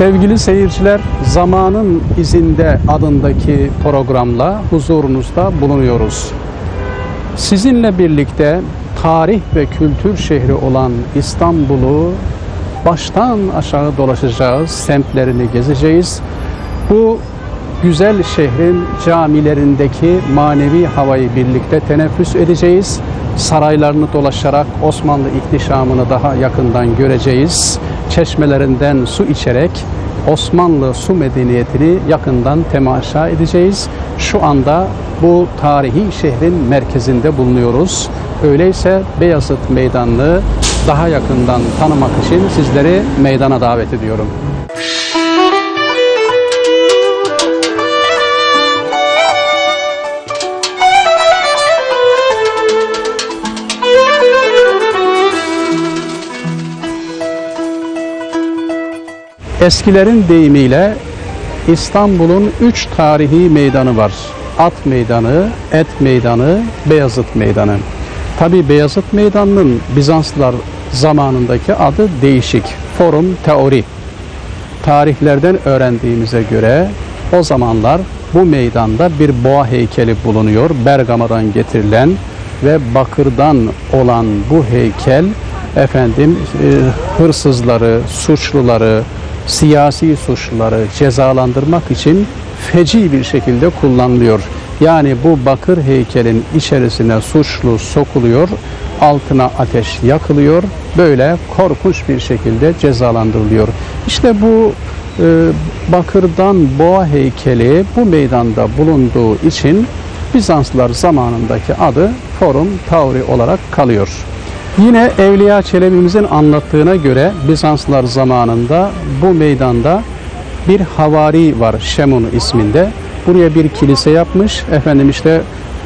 Sevgili seyirciler, Zamanın İzinde adındaki programla huzurunuzda bulunuyoruz. Sizinle birlikte tarih ve kültür şehri olan İstanbul'u baştan aşağı dolaşacağız, semtlerini gezeceğiz. Bu güzel şehrin camilerindeki manevi havayı birlikte teneffüs edeceğiz. Saraylarını dolaşarak Osmanlı ihtişamını daha yakından göreceğiz. Çeşmelerinden su içerek Osmanlı su medeniyetini yakından temaşa edeceğiz. Şu anda bu tarihi şehrin merkezinde bulunuyoruz. Öyleyse Beyazıt Meydanı'nı daha yakından tanımak için sizleri meydana davet ediyorum. Eskilerin deyimiyle İstanbul'un üç tarihi meydanı var. At Meydanı, Et Meydanı, Beyazıt Meydanı. Tabi Beyazıt Meydanı'nın Bizanslılar zamanındaki adı değişik. Forum Teori. Tarihlerden öğrendiğimize göre o zamanlar bu meydanda bir boğa heykeli bulunuyor. Bergama'dan getirilen ve bakırdan olan bu heykel efendim e, hırsızları, suçluları, siyasi suçluları cezalandırmak için feci bir şekilde kullanılıyor. Yani bu bakır heykelin içerisine suçlu sokuluyor, altına ateş yakılıyor, böyle korkunç bir şekilde cezalandırılıyor. İşte bu e, bakırdan boğa heykeli bu meydanda bulunduğu için Bizanslılar zamanındaki adı Forum Tauri olarak kalıyor. Yine Evliya Çelebi'mizin anlattığına göre Bizanslılar zamanında bu meydanda bir havari var Şemun isminde. Buraya bir kilise yapmış. Efendim işte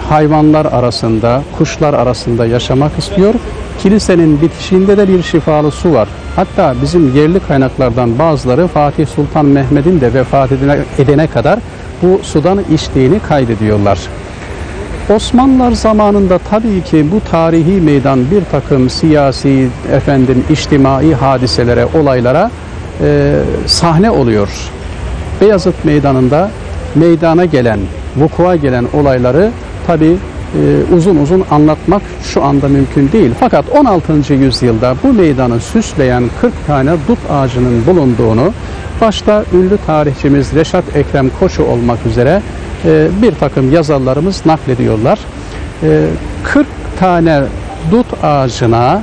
hayvanlar arasında, kuşlar arasında yaşamak istiyor. Kilisenin bitişiğinde de bir şifalı su var. Hatta bizim yerli kaynaklardan bazıları Fatih Sultan Mehmet'in de vefat edene kadar bu sudan içtiğini kaydediyorlar. Osmanlılar zamanında tabii ki bu tarihi meydan bir takım siyasi, efendim içtimai hadiselere, olaylara e, sahne oluyor. Beyazıt Meydanı'nda meydana gelen, vukua gelen olayları tabii e, uzun uzun anlatmak şu anda mümkün değil. Fakat 16. yüzyılda bu meydanı süsleyen 40 tane dut ağacının bulunduğunu başta ünlü tarihçimiz Reşat Ekrem Koçu olmak üzere e, bir takım yazarlarımız naklediyorlar. 40 e, tane dut ağacına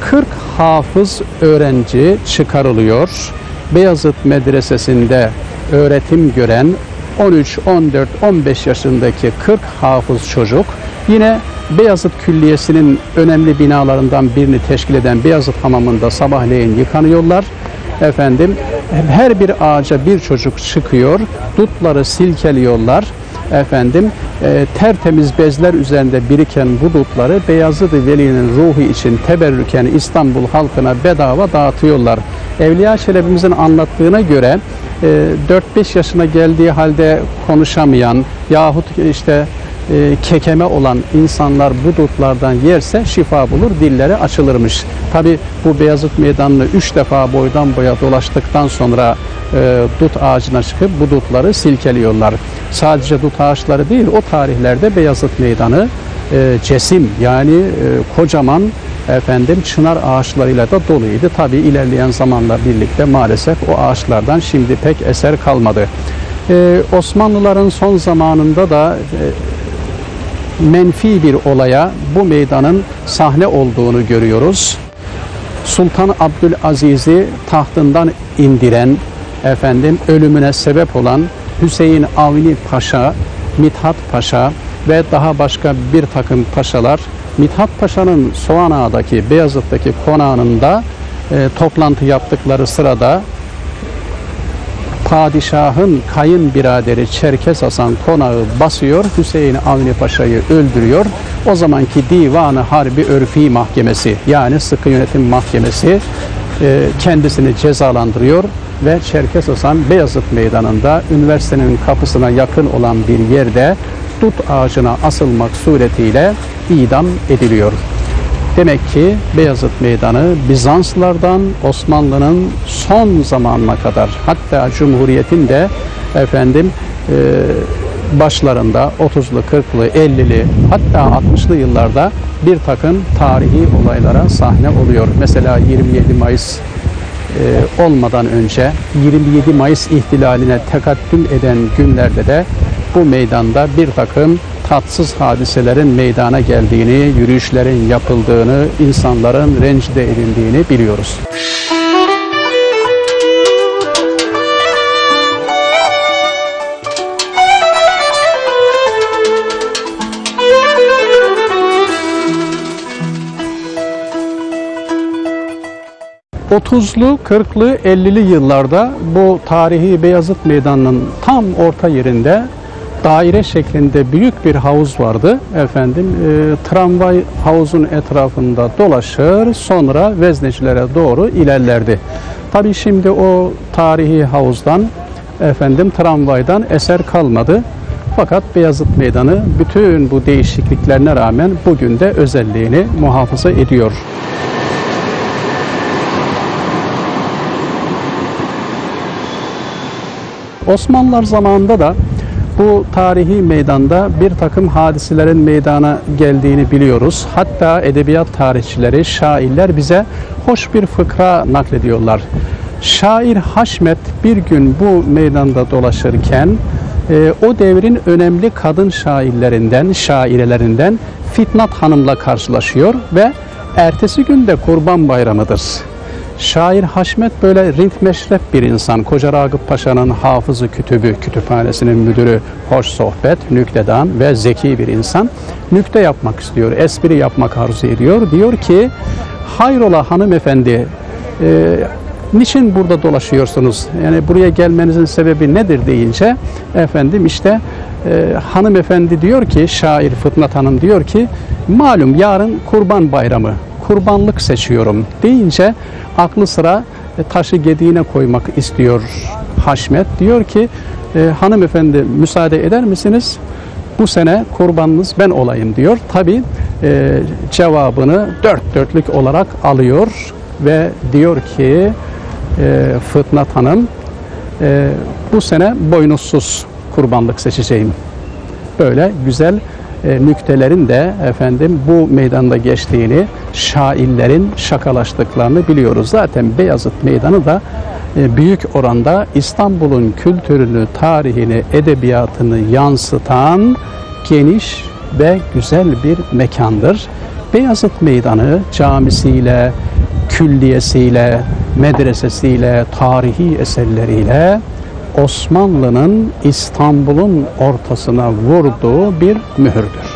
40 hafız öğrenci çıkarılıyor. Beyazıt Medresesi'nde öğretim gören 13, 14, 15 yaşındaki 40 hafız çocuk yine Beyazıt Külliyesi'nin önemli binalarından birini teşkil eden Beyazıt Hamamı'nda sabahleyin yıkanıyorlar. Efendim her bir ağaca bir çocuk çıkıyor, dutları silkeliyorlar. Efendim e, tertemiz bezler üzerinde biriken bu dutları Beyazıt-ı Veli'nin ruhu için teberrüken İstanbul halkına bedava dağıtıyorlar. Evliya Çelebi'mizin anlattığına göre 4-5 e, yaşına geldiği halde konuşamayan yahut işte e, kekeme olan insanlar bu dutlardan yerse şifa bulur, dilleri açılırmış. Tabi bu Beyazıt Meydanı'nı üç defa boydan boya dolaştıktan sonra e, dut ağacına çıkıp bu dutları silkeliyorlar. Sadece dut ağaçları değil, o tarihlerde Beyazıt Meydanı e, cesim yani e, kocaman efendim çınar ağaçlarıyla da doluydu. Tabi ilerleyen zamanla birlikte maalesef o ağaçlardan şimdi pek eser kalmadı. Ee, Osmanlıların son zamanında da e, menfi bir olaya bu meydanın sahne olduğunu görüyoruz. Sultan Abdülaziz'i tahtından indiren, efendim ölümüne sebep olan Hüseyin Avni Paşa, Mithat Paşa ve daha başka bir takım paşalar Mithat Paşa'nın Soğan Ağa'daki Beyazıt'taki konağında e, toplantı yaptıkları sırada padişahın kayınbiraderi Çerkes Hasan konağı basıyor, Hüseyin Avni Paşa'yı öldürüyor. O zamanki Divanı Harbi Örfi Mahkemesi yani sıkı yönetim mahkemesi e, kendisini cezalandırıyor ve Çerkes Hasan Beyazıt Meydanı'nda üniversitenin kapısına yakın olan bir yerde dut ağacına asılmak suretiyle idam ediliyor. Demek ki Beyazıt Meydanı Bizanslardan Osmanlı'nın son zamanına kadar hatta Cumhuriyet'in de efendim e, başlarında 30'lu, 40'lı, 50'li hatta 60'lı yıllarda bir takım tarihi olaylara sahne oluyor. Mesela 27 Mayıs e, olmadan önce 27 Mayıs ihtilaline tekattüm eden günlerde de bu meydanda bir takım tatsız hadiselerin meydana geldiğini, yürüyüşlerin yapıldığını, insanların rencide edildiğini biliyoruz. ...30'lu, 40'lı, 50'li yıllarda bu tarihi Beyazıt Meydanı'nın tam orta yerinde daire şeklinde büyük bir havuz vardı. Efendim e, tramvay havuzun etrafında dolaşır sonra veznecilere doğru ilerlerdi. Tabi şimdi o tarihi havuzdan efendim tramvaydan eser kalmadı. Fakat Beyazıt Meydanı bütün bu değişikliklerine rağmen bugün de özelliğini muhafaza ediyor. Osmanlılar zamanında da bu tarihi meydanda bir takım hadiselerin meydana geldiğini biliyoruz. Hatta edebiyat tarihçileri, şairler bize hoş bir fıkra naklediyorlar. Şair Haşmet bir gün bu meydanda dolaşırken e, o devrin önemli kadın şairlerinden, şairelerinden Fitnat Hanım'la karşılaşıyor ve ertesi gün de Kurban Bayramı'dır. Şair Haşmet böyle rint meşrep bir insan. Koca Ragıp Paşa'nın hafızı kütübü, kütüphanesinin müdürü, hoş sohbet, nüktedan ve zeki bir insan. Nükte yapmak istiyor, espri yapmak arzu ediyor. Diyor ki, hayrola hanımefendi, e, niçin burada dolaşıyorsunuz? Yani buraya gelmenizin sebebi nedir deyince, efendim işte e, hanımefendi diyor ki, şair Fıtnat Hanım diyor ki, malum yarın kurban bayramı, kurbanlık seçiyorum deyince aklı sıra e, taşı gediğine koymak istiyor Haşmet. Diyor ki e, hanımefendi müsaade eder misiniz? Bu sene kurbanınız ben olayım diyor. Tabi e, cevabını dört dörtlük olarak alıyor ve diyor ki e, Hanım bu sene boynuzsuz kurbanlık seçeceğim. Böyle güzel e, nüktelerin de efendim bu meydanda geçtiğini, şairlerin şakalaştıklarını biliyoruz. Zaten Beyazıt Meydanı da e, büyük oranda İstanbul'un kültürünü, tarihini, edebiyatını yansıtan geniş ve güzel bir mekandır. Beyazıt Meydanı camisiyle, külliyesiyle, medresesiyle, tarihi eserleriyle Osmanlı'nın İstanbul'un ortasına vurduğu bir mühürdür.